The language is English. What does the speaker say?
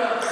Minnesota.